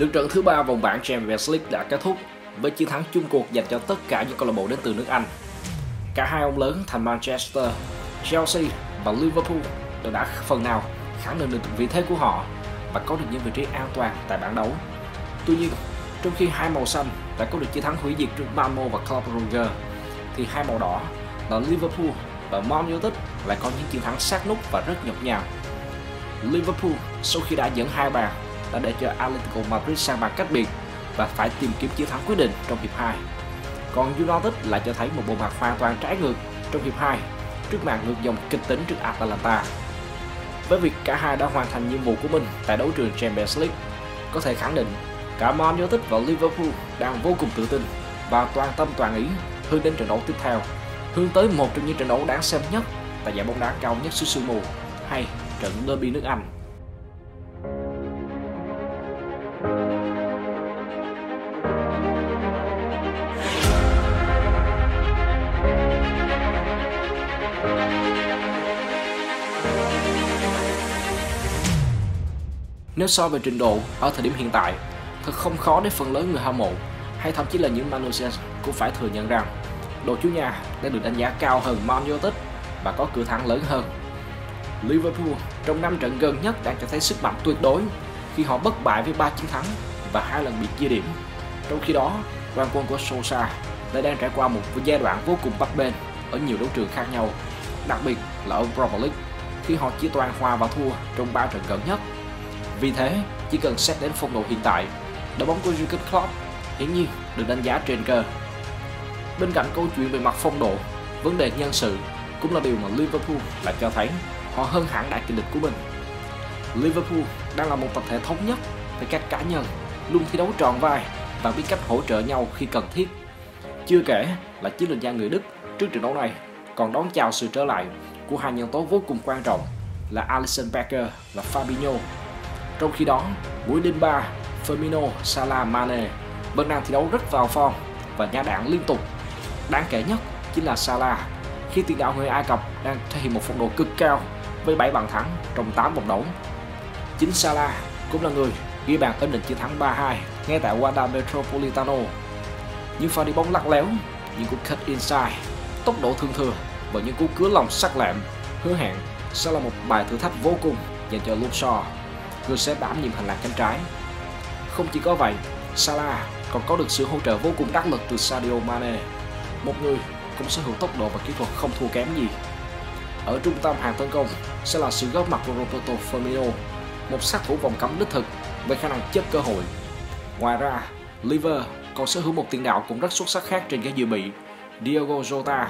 Lượt trận thứ ba vòng bảng Champions League đã kết thúc với chiến thắng chung cuộc dành cho tất cả những câu lạc bộ đến từ nước Anh. Cả hai ông lớn thành Manchester, Chelsea và Liverpool đều đã phần nào khẳng định được vị thế của họ và có được những vị trí an toàn tại bảng đấu. Tuy nhiên, trong khi hai màu xanh đã có được chiến thắng hủy diệt trước Malmo và Club Brugge, thì hai màu đỏ là Liverpool và Man United lại có những chiến thắng sát nút và rất nhọc nhằn. Liverpool sau khi đã dẫn hai bàn đã để cho Atletico Madrid sang bàn cách biệt và phải tìm kiếm chiến thắng quyết định trong hiệp 2. Còn United lại cho thấy một bộ mặt hoàn toàn trái ngược trong hiệp 2 trước màn ngược dòng kịch tính trước Atalanta. Với việc cả hai đã hoàn thành nhiệm vụ của mình tại đấu trường Champions League, có thể khẳng định cả Man United và Liverpool đang vô cùng tự tin và toàn tâm toàn ý hướng đến trận đấu tiếp theo, hướng tới một trong những trận đấu đáng xem nhất tại giải bóng đá cao nhất xứ sương mù hay trận derby nước Anh. Nếu so về trình độ ở thời điểm hiện tại, thật không khó để phần lớn người hâm mộ hay thậm chí là những Manusians cũng phải thừa nhận rằng đội chủ nhà đã được đánh giá cao hơn Man United và có cửa thắng lớn hơn. Liverpool trong năm trận gần nhất đang cho thấy sức mạnh tuyệt đối khi họ bất bại với 3 chiến thắng và hai lần bị chia điểm. Trong khi đó, quan quân của Solskjaer lại đang trải qua một giai đoạn vô cùng bắt bênh ở nhiều đấu trường khác nhau, đặc biệt là ở Premier League khi họ chỉ toàn hòa và thua trong 3 trận gần nhất. Vì thế, chỉ cần xét đến phong độ hiện tại, đội bóng của Jurgen Klopp hiển nhiên được đánh giá trên cơ. Bên cạnh câu chuyện về mặt phong độ, vấn đề nhân sự cũng là điều mà Liverpool lại cho thấy họ hơn hẳn đại kỷ lực của mình. Liverpool đang là một tập thể thống nhất với các cá nhân luôn thi đấu tròn vai và biết cách hỗ trợ nhau khi cần thiết. Chưa kể là chiến lược gia người Đức trước trận đấu này còn đón chào sự trở lại của hai nhân tố vô cùng quan trọng là Alisson Becker và Fabinho. Trong khi đó, mũi đinh ba Firmino, Salah, Mane vẫn đang thi đấu rất vào form và nhá đạn liên tục. Đáng kể nhất chính là Salah khi tiền đạo người Ai Cập đang thể hiện một phong độ cực cao với 7 bàn thắng trong 8 vòng đấu. Chính Salah cũng là người ghi bàn ấn định chiến thắng 3-2 ngay tại Wanda Metropolitano. Những pha đi bóng lắc léo, những cú cut inside, tốc độ thường thừa và những cú cứa lòng sắc lẹm hứa hẹn sẽ là một bài thử thách vô cùng dành cho Luke Shaw, Joseph sẽ đảm nhiệm hành lang cánh trái. Không chỉ có vậy, Salah còn có được sự hỗ trợ vô cùng đắc lực từ Sadio Mane, một người cũng sở hữu tốc độ và kỹ thuật không thua kém gì. Ở trung tâm hàng tấn công sẽ là sự góp mặt của Roberto Firmino, một sát thủ vòng cấm đích thực với khả năng chấp cơ hội. Ngoài ra, Liver còn sở hữu một tiền đạo cũng rất xuất sắc khác trên ghế dự bị, Diogo Jota,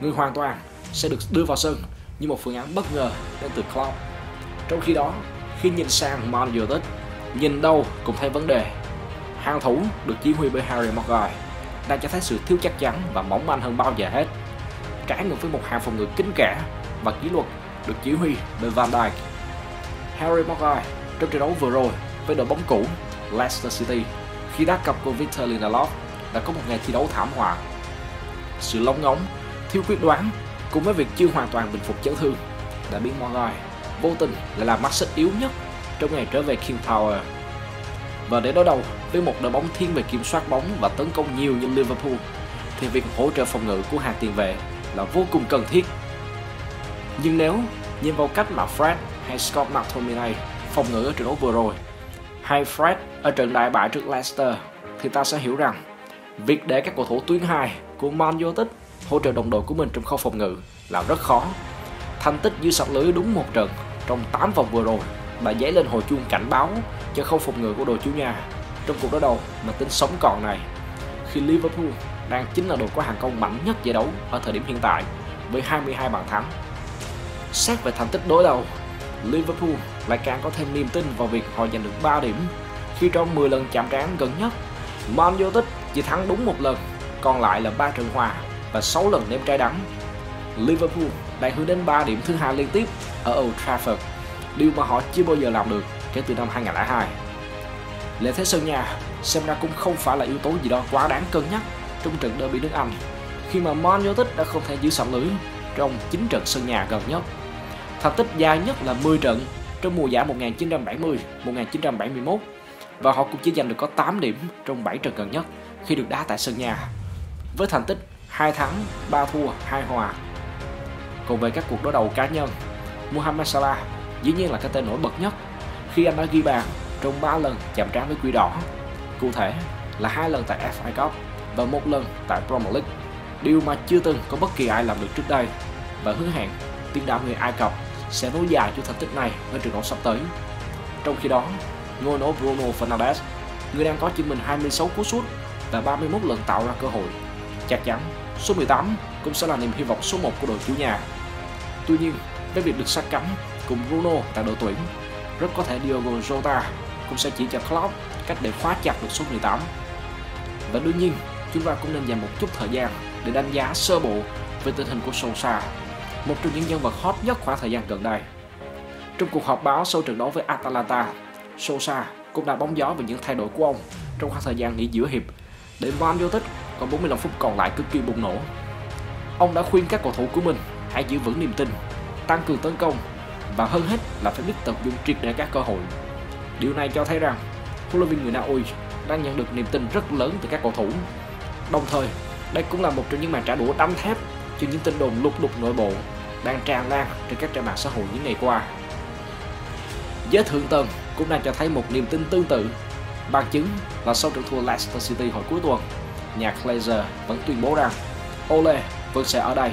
người hoàn toàn sẽ được đưa vào sân như một phương án bất ngờ đến từ Klopp. Trong khi đó, khi nhìn sang Man United, nhìn đâu cũng thấy vấn đề. Hàng thủ được chỉ huy bởi Harry Maguire đang cho thấy sự thiếu chắc chắn và mỏng manh hơn bao giờ hết. Trái ngược với một hàng phòng ngự kín kẽ và kỷ luật được chỉ huy bởi Van Dijk. Harry Maguire trong trận đấu vừa rồi với đội bóng cũ Leicester City khi đá cặp của Victor Lindelof đã có một ngày thi đấu thảm họa. Sự lóng ngóng, thiếu quyết đoán cùng với việc chưa hoàn toàn bình phục chấn thương đã biến Maguire vô tình lại là mắt xích yếu nhất trong ngày trở về King Power. Và để đối đầu với một đội bóng thiên về kiểm soát bóng và tấn công nhiều như Liverpool, thì việc hỗ trợ phòng ngự của hàng tiền vệ là vô cùng cần thiết. Nhưng nếu nhìn vào cách mà Fred hay Scott McTominay phòng ngự ở trận đấu vừa rồi, hay Fred ở trận đại bại trước Leicester, thì ta sẽ hiểu rằng việc để các cầu thủ tuyến hai của Man United hỗ trợ đồng đội của mình trong khâu phòng ngự là rất khó. Thành tích dưới sạch lưới đúng một trận trong 8 vòng vừa rồi đã dấy lên hồi chuông cảnh báo cho khâu phòng ngự của đội chủ nhà trong cuộc đối đầu mà tính sống còn này khi Liverpool đang chính là đội có hàng công mạnh nhất giải đấu ở thời điểm hiện tại với 22 bàn thắng. Xét về thành tích đối đầu, Liverpool lại càng có thêm niềm tin vào việc họ giành được 3 điểm khi trong 10 lần chạm trán gần nhất, Man United chỉ thắng đúng một lần, còn lại là 3 trận hòa và 6 lần ném trái đắng. Liverpool đang hướng đến 3 điểm thứ hai liên tiếp ở Old Trafford, điều mà họ chưa bao giờ làm được kể từ năm 2002. Lợi thế sân nhà xem ra cũng không phải là yếu tố gì đó quá đáng cân nhắc trong trận derby nước Anh khi mà Man United đã không thể giữ sẵn lưới trong 9 trận sân nhà gần nhất. Thành tích dài nhất là 10 trận trong mùa giải 1970-1971 và họ cũng chỉ giành được có 8 điểm trong 7 trận gần nhất khi được đá tại sân nhà. Với thành tích 2 thắng, 3 thua, 2 hòa. Còn về các cuộc đối đầu cá nhân, Mohamed Salah dĩ nhiên là cái tên nổi bật nhất khi anh đã ghi bàn trong 3 lần chạm trán với quỷ đỏ. Cụ thể là hai lần tại FA Cup và một lần tại Premier League, điều mà chưa từng có bất kỳ ai làm được trước đây và hứa hẹn tiền đạo người Ai Cập sẽ nối dài cho thành tích này ở trận đấu sắp tới. Trong khi đó, ngôi nổ Bruno Fernandes, người đang có chỉ mình 26 cú sút và 31 lần tạo ra cơ hội, chắc chắn số 18 cũng sẽ là niềm hy vọng số 1 của đội chủ nhà. Tuy nhiên, với việc được sát cánh cùng Bruno tại đội tuyển, rất có thể Diogo Jota cũng sẽ chỉ cho Klopp cách để khóa chặt được số 18. Và đương nhiên, chúng ta cũng nên dành một chút thời gian để đánh giá sơ bộ về tình hình của Solskjaer, một trong những nhân vật hot nhất khoảng thời gian gần đây. Trong cuộc họp báo sau trận đấu với Atalanta, Solskjaer cũng đã bóng gió về những thay đổi của ông trong khoảng thời gian nghỉ giữa hiệp để Man United còn 45 phút còn lại cực kỳ bùng nổ. Ông đã khuyên các cầu thủ của mình hãy giữ vững niềm tin, tăng cường tấn công và hơn hết là phải biết tận dụng triệt để các cơ hội. Điều này cho thấy rằng huấn luyện viên người Na Uy đang nhận được niềm tin rất lớn từ các cầu thủ. Đồng thời, đây cũng là một trong những màn trả đũa đấm thép cho những tin đồn lục đục nội bộ đang tràn lan trên các trang mạng xã hội những ngày qua. Giới thượng tầng cũng đang cho thấy một niềm tin tương tự. Bằng chứng là sau trận thua Leicester City hồi cuối tuần, nhà Glazer vẫn tuyên bố rằng Ole vẫn sẽ ở đây.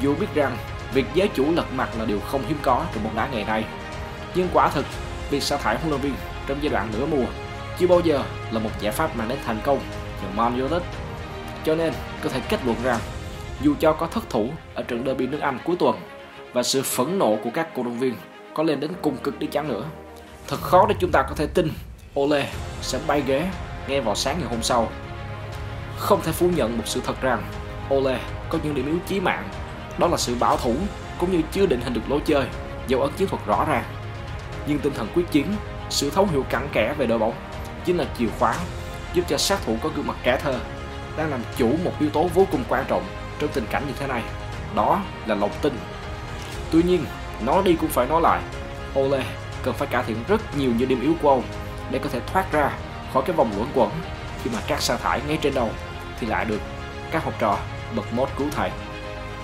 Dù biết rằng việc giới chủ lật mặt là điều không hiếm có trong bóng đá ngày nay, nhưng quả thực việc sa thải huấn luyện viên trong giai đoạn nửa mùa chưa bao giờ là một giải pháp mang đến thành công cho Man United. Cho nên có thể kết luận rằng dù cho có thất thủ ở trận derby nước Anh cuối tuần và sự phẫn nộ của các cổ động viên có lên đến cùng cực đi chăng nữa, thật khó để chúng ta có thể tin Ole sẽ bay ghế ngay vào sáng ngày hôm sau. Không thể phủ nhận một sự thật rằng Ole có những điểm yếu chí mạng, đó là sự bảo thủ cũng như chưa định hình được lối chơi, dấu ấn chiến thuật rõ ràng. Nhưng tinh thần quyết chiến, sự thấu hiểu cặn kẽ về đội bóng chính là chìa khóa giúp cho sát thủ có gương mặt trẻ thơ đang làm chủ một yếu tố vô cùng quan trọng trong tình cảnh như thế này. Đó là lòng tin. Tuy nhiên nói đi cũng phải nói lại Ole cần phải cải thiện rất nhiều những điểm yếu của ông để có thể thoát ra khỏi cái vòng luẩn quẩn khi mà các sa thải ngay trên đầu thì lại được các học trò bật mốt cứu thầy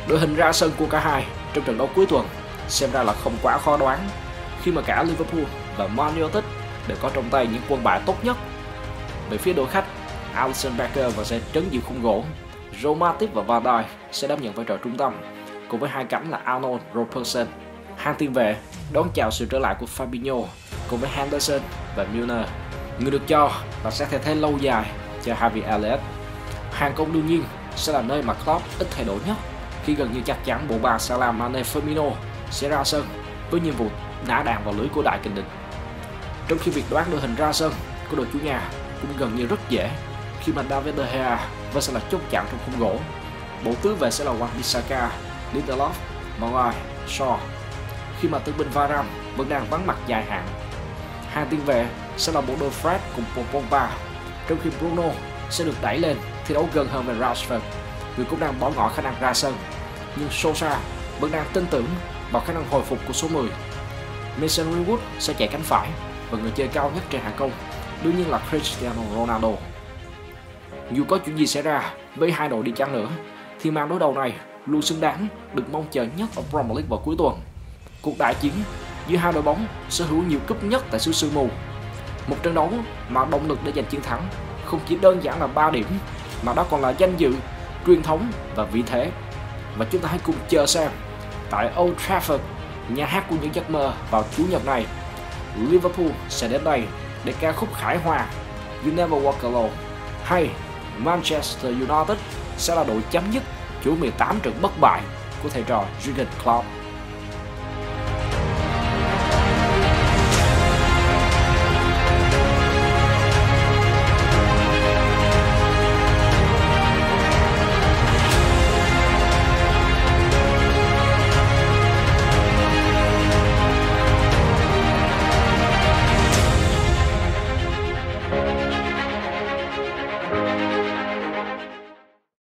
đội hình ra sân của cả hai trong trận đấu cuối tuần xem ra là không quá khó đoán khi mà cả Liverpool và Man United đều có trong tay những quân bài tốt nhất. Về phía đội khách, Alisson Becker và sẽ trấn giữ khung gỗ. Romatip và Van Dijk sẽ đảm nhận vai trò trung tâm. Cùng với hai cánh là Arnold Robertson. Hàng tiền vệ đón chào sự trở lại của Fabinho cùng với Henderson và Milner người được cho là sẽ thay thế lâu dài cho Harvey Elliott. Hàng công đương nhiên sẽ là nơi mà Klopp ít thay đổi nhất khi gần như chắc chắn bộ ba Salah Mane Firmino sẽ ra sân với nhiệm vụ nã đạn vào lưới của đại kình địch trong khi việc đoán đội hình ra sân của đội chủ nhà cũng gần như rất dễ khi mà David De Gea vẫn sẽ là chốt chặn trong khung gỗ. Bộ tứ về sẽ là Wan-Bissaka, Lindelof, Maguire, Shaw. Khi mà tân binh Varane vẫn đang vắng mặt dài hạn. Hàng tiền vệ sẽ là bộ đôi Fred cùng Pogba, trong khi Bruno sẽ được đẩy lên thi đấu gần hơn về Rashford, người cũng đang bỏ ngỏ khả năng ra sân. Nhưng Sosa vẫn đang tin tưởng vào khả năng hồi phục của số 10. Mason Greenwood sẽ chạy cánh phải và người chơi cao nhất trên hàng công đương nhiên là Cristiano Ronaldo. Dù có chuyện gì xảy ra với hai đội đi chăng nữa, thì màn đối đầu này luôn xứng đáng được mong chờ nhất ở Premier League vào cuối tuần. Cuộc đại chiến giữa hai đội bóng sở hữu nhiều cúp nhất tại xứ sương mù. Một trận đấu mà động lực để giành chiến thắng không chỉ đơn giản là 3 điểm mà đó còn là danh dự, truyền thống và vị thế. Và chúng ta hãy cùng chờ xem tại Old Trafford, nhà hát của những giấc mơ vào chủ nhật này, Liverpool sẽ đến đây để ca khúc khải hòa You Never Walk Alone hay Manchester United sẽ là đội chấm dứt chuỗi 18 trận bất bại của thầy trò Jurgen Klopp.